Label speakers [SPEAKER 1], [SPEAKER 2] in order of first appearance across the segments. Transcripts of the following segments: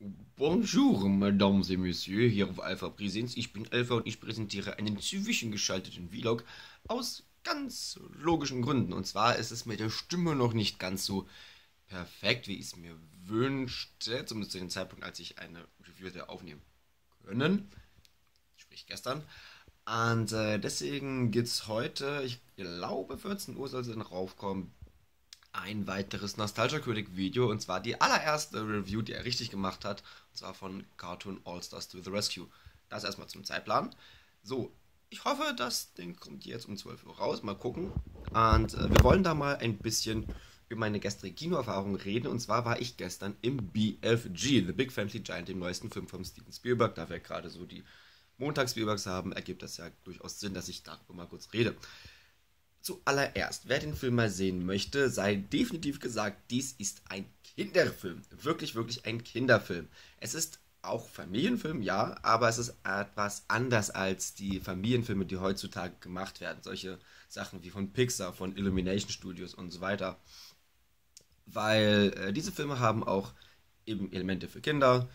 [SPEAKER 1] Bonjour, Mesdames et Messieurs, hier auf Alpha Präsenz. Ich bin Alpha und ich präsentiere einen zwischengeschalteten Vlog aus ganz logischen Gründen. Und zwar ist es mit der Stimme noch nicht ganz so perfekt, wie ich es mir wünschte, zumindest zu dem Zeitpunkt, als ich eine Review hätte aufnehmen können. Sprich gestern. Und äh, deswegen gibt es heute, ich glaube 14 Uhr soll es dann raufkommen, ein weiteres Nostalgia Critic Video und zwar die allererste Review, die er richtig gemacht hat, und zwar von Cartoon All Stars to the Rescue. Das erstmal zum Zeitplan. So, ich hoffe, das Ding kommt jetzt um 12 Uhr raus. Mal gucken. Und äh, wir wollen da mal ein bisschen über meine gestrige Kinoerfahrung reden. Und zwar war ich gestern im BFG, The Big Family Giant, dem neuesten Film von Steven Spielberg. Da wir gerade so die Montags-Spielbergs haben, ergibt das ja durchaus Sinn, dass ich darüber mal kurz rede. Zuallererst, wer den Film mal sehen möchte, sei definitiv gesagt, dies ist ein Kinderfilm. Wirklich, wirklich ein Kinderfilm. Es ist auch Familienfilm, ja, aber es ist etwas anders als die Familienfilme, die heutzutage gemacht werden. Solche Sachen wie von Pixar, von Illumination Studios und so weiter. Weil äh, diese Filme haben auch eben Elemente für Kinder,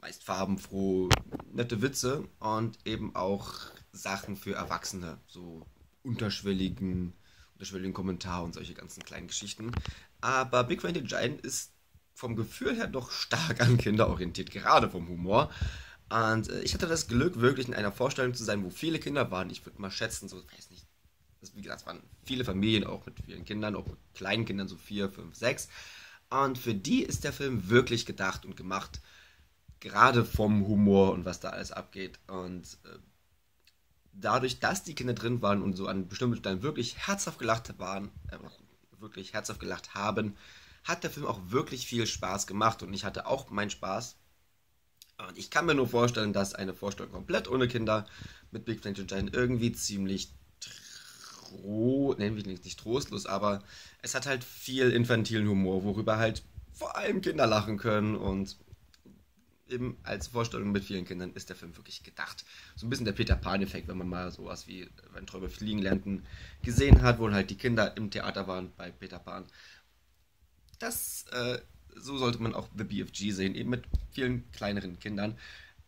[SPEAKER 1] meist farbenfroh, nette Witze und eben auch Sachen für Erwachsene, so unterschwelligen, unterschwelligen Kommentar und solche ganzen kleinen Geschichten. Aber Big Friendly Giant ist vom Gefühl her doch stark an Kinder orientiert, gerade vom Humor. Und äh, ich hatte das Glück, wirklich in einer Vorstellung zu sein, wo viele Kinder waren. Ich würde mal schätzen, so, weiß nicht, das, wie gesagt, es waren viele Familien, auch mit vielen Kindern, auch mit kleinen Kindern, so vier, fünf, sechs. Und für die ist der Film wirklich gedacht und gemacht, gerade vom Humor und was da alles abgeht. Und äh, dadurch, dass die Kinder drin waren und so an bestimmten Stellen wirklich herzhaft gelacht waren, äh, wirklich herzhaft gelacht haben, hat der Film auch wirklich viel Spaß gemacht und ich hatte auch meinen Spaß. Und ich kann mir nur vorstellen, dass eine Vorstellung komplett ohne Kinder mit Big Fang Giant irgendwie ziemlich tro nennen wir nicht, nicht trostlos, aber es hat halt viel infantilen Humor, worüber halt vor allem Kinder lachen können und eben als Vorstellung mit vielen Kindern ist der Film wirklich gedacht. So ein bisschen der Peter Pan-Effekt, wenn man mal sowas wie Wenn Träume fliegen lernten gesehen hat, wo halt die Kinder im Theater waren bei Peter Pan. Das, äh, so sollte man auch The BFG sehen, eben mit vielen kleineren Kindern.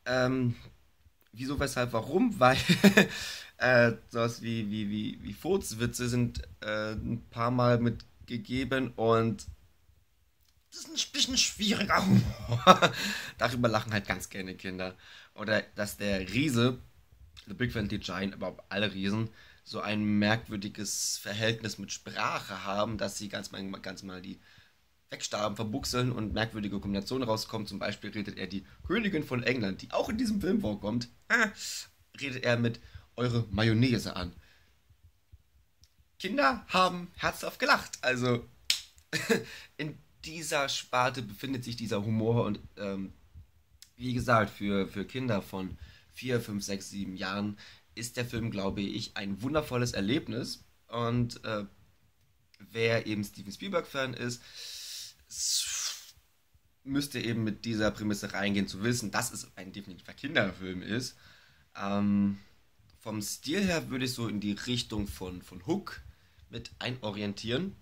[SPEAKER 1] Ähm, wieso, weshalb, warum? Weil äh, sowas wie, wie, wie, wie Furzwitze sind äh, ein paar Mal mitgegeben und das ist ein bisschen schwieriger Humor. Darüber lachen halt ganz gerne Kinder. Oder dass der Riese, The Big Friendly Giant, aber auch alle Riesen, so ein merkwürdiges Verhältnis mit Sprache haben, dass sie ganz mal, ganz mal die wegstarben, verbuchseln und merkwürdige Kombinationen rauskommen. Zum Beispiel redet er die Königin von England, die auch in diesem Film vorkommt, äh, redet er mit eure Mayonnaise an. Kinder haben herzhaft gelacht. Also in dieser Sparte befindet sich dieser Humor und ähm, wie gesagt, für, für Kinder von 4, 5, 6, 7 Jahren ist der Film, glaube ich, ein wundervolles Erlebnis. Und äh, wer eben Steven Spielberg-Fan ist, müsste eben mit dieser Prämisse reingehen, zu wissen, dass es ein definitiver Kinderfilm ist. Ähm, vom Stil her würde ich so in die Richtung von, von Hook mit einorientieren.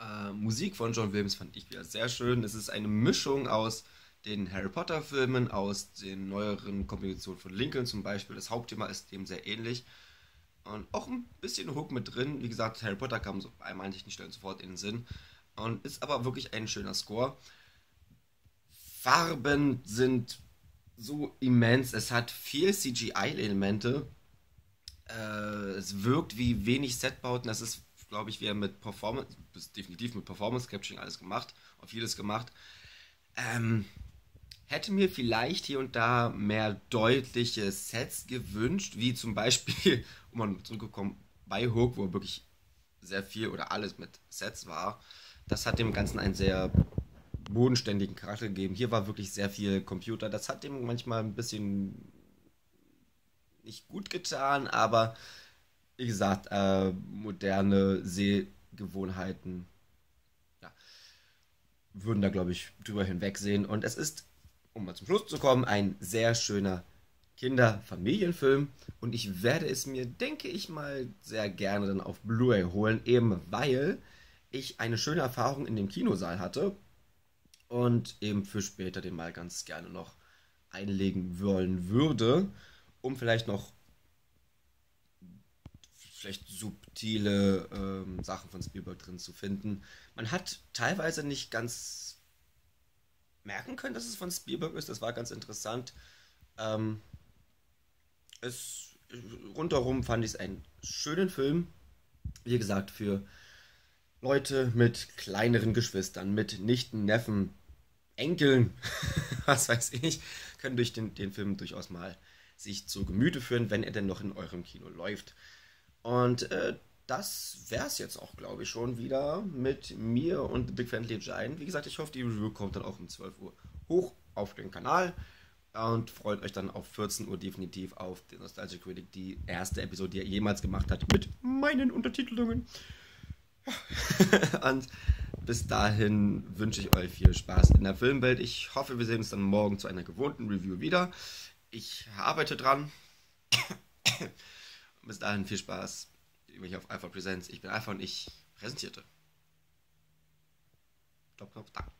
[SPEAKER 1] Äh, Musik von John Williams fand ich wieder sehr schön. Es ist eine Mischung aus den Harry Potter Filmen, aus den neueren Kompositionen von Lincoln zum Beispiel. Das Hauptthema ist dem sehr ähnlich. Und auch ein bisschen Hook mit drin. Wie gesagt, Harry Potter kam so bei manchen Stellen sofort in den Sinn. Und ist aber wirklich ein schöner Score. Farben sind so immens. Es hat viel CGI-Elemente. Äh, es wirkt wie wenig Setbauten. Das ist glaube ich, wieder mit Performance, definitiv mit Performance Capturing alles gemacht, auf vieles gemacht. Ähm, hätte mir vielleicht hier und da mehr deutliche Sets gewünscht, wie zum Beispiel, um mal zurückzukommen, bei Hook, wo wirklich sehr viel oder alles mit Sets war. Das hat dem Ganzen einen sehr bodenständigen Charakter gegeben. Hier war wirklich sehr viel Computer. Das hat dem manchmal ein bisschen nicht gut getan, aber wie gesagt, äh, moderne Sehgewohnheiten ja, würden da, glaube ich, drüber hinwegsehen. Und es ist, um mal zum Schluss zu kommen, ein sehr schöner Kinder-Familienfilm. Und ich werde es mir, denke ich mal, sehr gerne dann auf Blu-ray holen, eben weil ich eine schöne Erfahrung in dem Kinosaal hatte. und eben für später den mal ganz gerne noch einlegen wollen würde, um vielleicht noch vielleicht subtile ähm, Sachen von Spielberg drin zu finden. Man hat teilweise nicht ganz merken können, dass es von Spielberg ist. Das war ganz interessant. Ähm, es, rundherum fand ich es einen schönen Film. Wie gesagt, für Leute mit kleineren Geschwistern, mit Nichten, Neffen, Enkeln, was weiß ich, können durch den, den Film durchaus mal sich zu Gemüte führen, wenn er denn noch in eurem Kino läuft. Und äh, das wäre es jetzt auch, glaube ich, schon wieder mit mir und Big Friendly Giant. Wie gesagt, ich hoffe, die Review kommt dann auch um 12 Uhr hoch auf den Kanal und freut euch dann auf 14 Uhr definitiv auf die Nostalgic Critic, die erste Episode, die er jemals gemacht hat, mit meinen Untertitelungen. und bis dahin wünsche ich euch viel Spaß in der Filmwelt. Ich hoffe, wir sehen uns dann morgen zu einer gewohnten Review wieder. Ich arbeite dran. Bis dahin viel Spaß. Hier auf Alpha Presents. Ich bin Alpha und ich präsentierte. Stopp, Knopf, da.